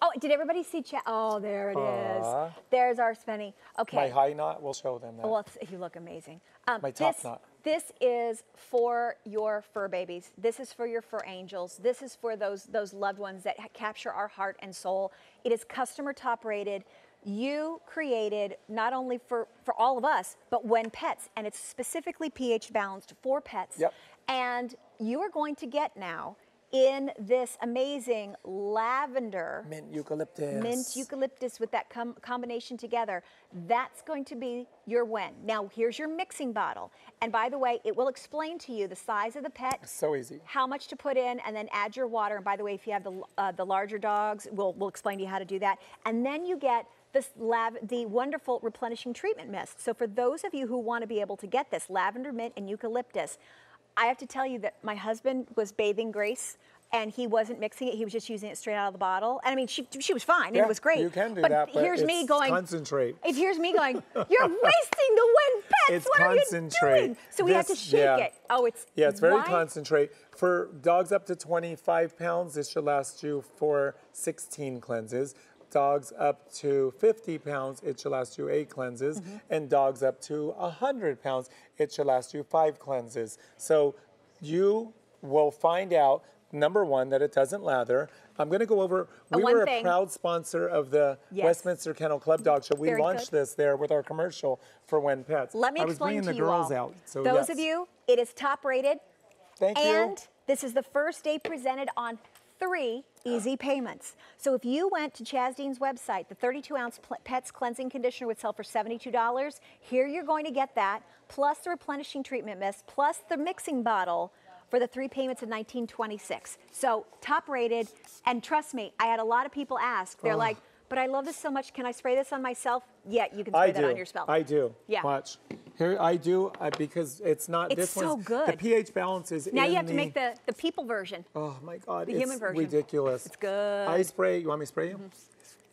Oh, did everybody see chat? Oh, there it is. There's our Spenny. Okay. My high knot, we'll show them that. Well, you look amazing. Um, My top this, knot. This is for your fur babies. This is for your fur angels. This is for those those loved ones that capture our heart and soul. It is customer top rated. You created not only for for all of us, but Wen pets, and it's specifically pH balanced for pets. Yep. And you are going to get now in this amazing lavender Mint eucalyptus. mint eucalyptus with that com- combination together that's going to be your win. Now here's your mixing bottle. And by the way it will explain to you the size of the pet So easy. how much to put in and then add your water. And by the way if you have the, uh, the larger dogs we'll, we'll explain to you how to do that. And then you get this lav- the wonderful replenishing treatment mist. So for those of you who want to be able to get this lavender mint and eucalyptus i have to tell you that my husband was bathing grace and he wasn't mixing it he was just using it straight out of the bottle and i mean she, she was fine and Yeah, it was great you can do but that, but here's me going concentrate. if here's me going you're wasting the win pets It's what are you concentrate. doing so we have to shake yeah. it oh it's Yeah, it's very concentrate. For dogs up to 25 pounds, this should last you for 16 cleanses. Dogs up to 50 pounds, it should last you eight cleanses. Mm-hmm. And dogs up to 100 pounds, it should last you five cleanses. So you will find out, number one, that it doesn't lather. I'm going to go over, Uh, we one were a thing. proud sponsor of the Yes. Westminster Kennel Club Dog Show. We Very launched good. this there with our commercial for Wen Pets. Let me I was explain bringing to the girls all. out. So Those yes. of you, it is top rated, Thank you. and this is the first day presented on three easy payments. So if you went to Chaz Dean's website, the 32 ounce pl- Pets cleansing conditioner would sell for $72. Here you're going to get that, plus the replenishing treatment mist, plus the mixing bottle for the three payments of 1926. So top rated, and trust me, I had a lot of people ask. They're like, "But I love this so much. Can I spray this on myself?" Yeah, you can spray I that do. on yourself. I do. Yeah. Watch. Here I do uh, because it's not It's this so one's good. the pH balance is Now you have to make the the people version. Oh my god, the human version. ridiculous. It's good. I spray. You want me to spray you?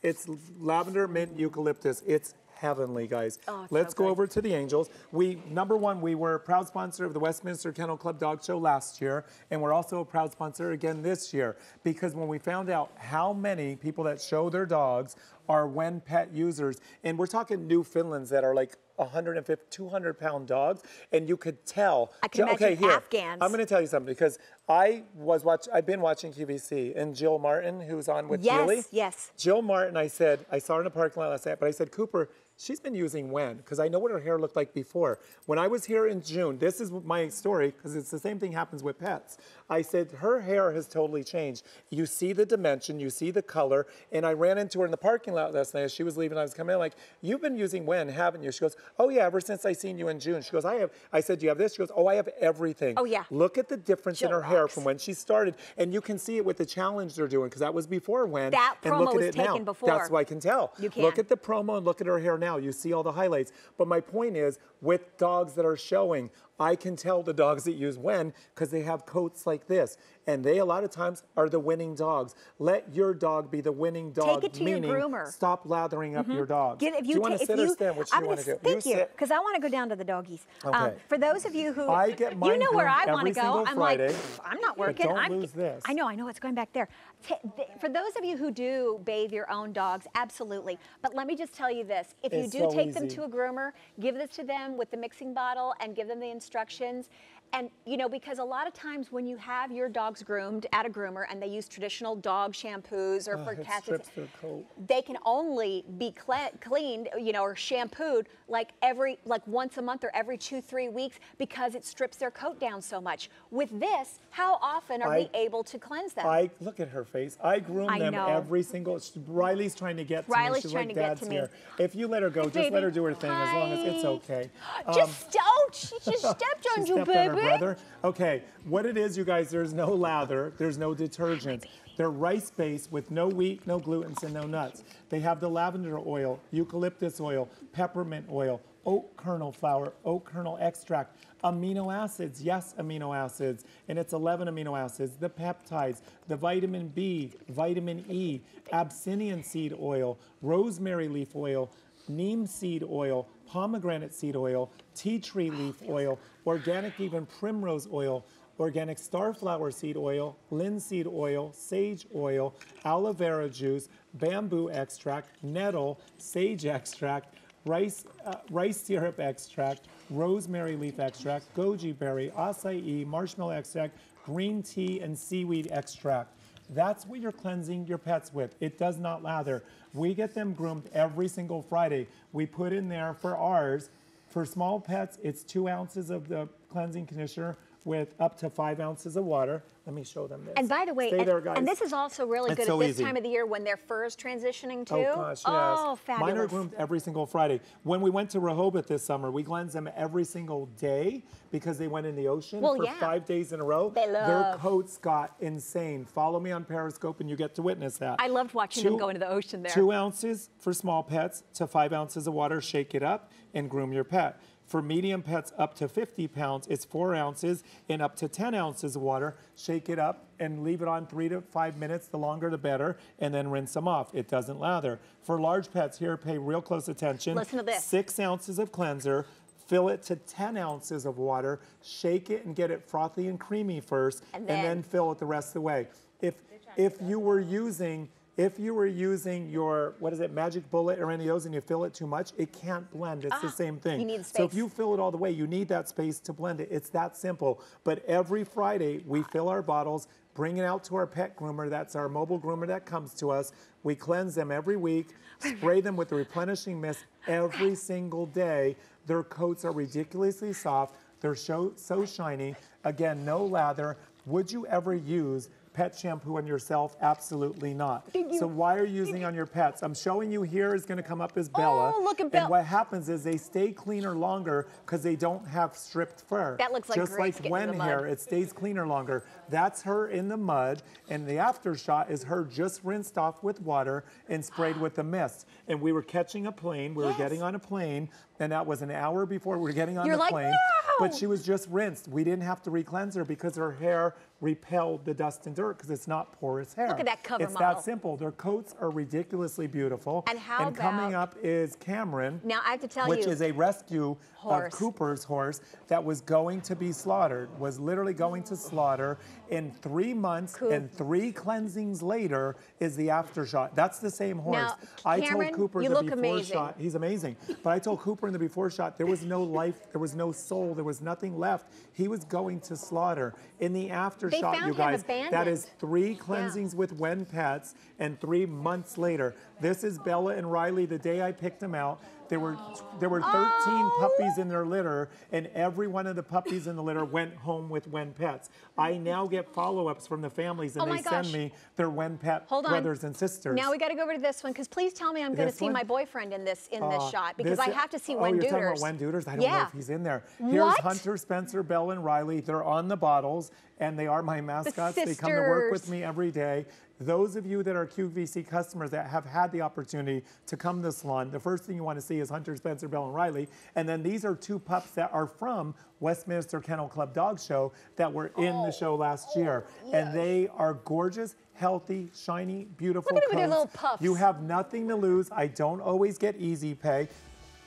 It's lavender, mint, eucalyptus. It's heavenly, guys. Oh, it's Let's so go over to the Angels. We number one, we were a proud sponsor of the Westminster Kennel Club Dog Show last year, and we're also a proud sponsor again this year because when we found out how many people that show their dogs are Wen pet users, and we're talking Newfoundlands that are like 150, 200 pound dogs, and you could tell. I can okay, imagine here, Afghans. I'm going to tell you something because I was watch. I've been watching QVC, and Jill Martin, who's on with Yes, Julie. yes. Jill Martin, I said, I saw her in the parking lot last night, but I said, Cooper, she's been using Wen? Because I know what her hair looked like before. When I was here in June, this is my story, because it's the same thing happens with pets. I said, her hair has totally changed. You see the dimension, you see the color, and I ran into her in the parking lot last night as she was leaving. I was coming in, like, you've been using Wen, haven't you? She goes, oh yeah, ever since I seen you in June. She goes, I have, I said, do you have this? She goes, oh, I have everything. Oh, yeah. Look at the difference in Jill her hair from when she started, and you can see it with the challenge they're doing, because that was before Wen. That and look promo at was it now. taken before. That's what I can tell. You can. Look at the promo and look at her hair now. You see all the highlights. But my point is, with dogs that are showing, I can tell the dogs that use Wen because they have coats like this. And they, a lot of times, are the winning dogs. Let your dog be the winning dog. Take it to your meaning Stop lathering up your dogs. Get, if do you, you want to sit you, or stand? What you want to do? Thank you, because I want to go down to the doggies. Um, Okay. for those of you who I get you know where I want to go. I'm Friday, like, I'm not working. don't I'm, lose this. I know, I know it's going back there. Th- for those of you who do bathe your own dogs, absolutely. But let me just tell you this: if you do so take them to a groomer, give this to them with the mixing bottle and give them the instructions. And you know, because a lot of times when you have your dogs groomed at a groomer and they use traditional dog shampoos or for cats, strips their coat. they can only be cle- cleaned, you know, or shampooed like every like once a month or every two three weeks because it strips their coat down so much. With this, how often are we able to cleanse them? I look at her face. I groom I them know. every single. Riley's trying to get to Riley's me. She's trying like, to get Dad's to me. here. If you let her go, just let her do her thing as long as it's Hi. okay. just um, she just stepped on She you, stepped on her baby. brother. Okay, what it is, you guys, there's no lather, there's no detergent. They're rice based with no wheat, no glutens, and no nuts. They have the lavender oil, eucalyptus oil, peppermint oil, oat kernel flour, oat kernel extract, amino acids, yes, amino acids, and it's 11 amino acids, the peptides, the vitamin B, vitamin E, abyssinian seed oil, rosemary leaf oil, neem seed oil, pomegranate seed oil, tea tree leaf oil, organic even primrose oil, organic starflower seed oil, linseed oil, sage oil, aloe vera juice, bamboo extract, nettle, sage extract, rice, uh, rice syrup extract, rosemary leaf extract, goji berry, acai, marshmallow extract, green tea, and seaweed extract. That's what you're cleansing your pets with. It does not lather. We get them groomed every single Friday. We put in there for ours, for small pets, it's two ounces of the cleansing conditioner with up to five ounces of water. Let me show them this. And by the way, Stay and, there, guys. and this is also really It's good so at this easy. time of the year when their fur is transitioning oh, too. Oh gosh, yes. Oh, fabulous. Mine are groomed every single Friday. When we went to Rehoboth this summer, we cleansed them every single day because they went in the ocean Well, for yeah. five days in a row. They love. Their coats got insane. Follow me on Periscope and you get to witness that. I loved watching them go into the ocean there. Two ounces for small pets to five ounces of water. Shake it up and groom your pet. For medium pets up to 50 pounds, it's four ounces and up to 10 ounces of water. Shake it up and leave it on three to five minutes. The longer, the better, and then rinse them off. It doesn't lather. For large pets, here, pay real close attention. Listen to this. Six ounces of cleanser. Fill it to 10 ounces of water. Shake it and get it frothy and creamy first, And and then then- fill it the rest of the way. If if you were using if you were using your what is it magic bullet or any of those and you fill it too much it can't blend. It's the same thing. Ah, you need the so if you fill it all the way you need that space to blend it. It's that simple. But every friday we fill our bottles bring it out to our pet groomer. That's our mobile groomer that comes to us. We cleanse them every week spray them with the replenishing mist every single day. Their coats are ridiculously soft. They're so, so shiny. Again no lather. Would you ever use pet shampoo on yourself? Absolutely not. Did you- so why are you using on your pets? I'm showing you here is going to come up as Bella. Oh, look at Bella. And what happens is they stay cleaner longer because they don't have stripped fur. That looks like Just like Wen hair, it stays cleaner longer. That's her in the mud, and the after shot is her just rinsed off with water and sprayed with the mist. And we were catching a plane. We were getting on a plane, and that was an hour before we were getting on You're the like, plane. "No!" But she was just rinsed. We didn't have to re-cleanse her because her hair repelled the dust and dirt because it's not porous hair. Look at that cover It's model. that simple. Their coats are ridiculously beautiful. And how And coming up is Cameron. Now, I have to tell which you- is a rescue Horse. of Cooper's horse that was going to be slaughtered, was literally going to slaughter. In three months Coop. and three cleansings later is the aftershot. That's the same horse. Now, I Cameron, told Cooper you the look before amazing. shot. He's amazing. But I told Cooper in the before shot there was no life, there was no soul, there was nothing left. He was going to slaughter. In the after They shot, you guys, that abandoned. three cleansings with Wen Pets and three months later. This is Bella and Riley the day I picked them out. There were there were 13 Oh. puppies in their litter, and every one of the puppies in the litter went home with Wen Pets. I now get follow-ups from the families, and Oh they gosh. send me their Wen Pet Hold on. brothers and sisters. Now we got to go over to this one because please tell me I'm going to see one? my boyfriend in this in this Uh, shot because this- I have to see oh, Wen you're talking about Wen Duders? I don't know if he's in there. Here's What? Hunter, Spencer, Bell, and Riley. They're on the bottles, and they are my mascots. They come to work with me every day. Those of you that are QVC customers that have had the opportunity to come to the salon, the first thing you want to see is Hunter, Spencer, Bell, and Riley. And then these are two pups that are from Westminster Kennel Club Dog Show that were in Oh. the show oh, last year. Oh, and they are gorgeous, healthy, shiny, beautiful Look at them with their little puffs. You have nothing to lose. I don't always get easy pay.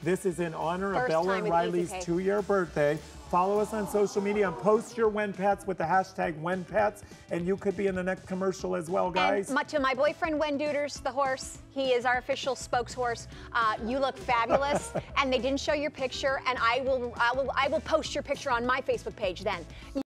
This is in honor First of Bella and Riley's two-year birthday. Follow us on social media and post your Wen Pets with the hashtag Wen Pets, and you could be in the next commercial as well, guys. And to my boyfriend Wen Duders, the horse, he is our official spokeshorse. Uh, you look fabulous, and they didn't show your picture, and I will, I will, I will post your picture on my Facebook page then.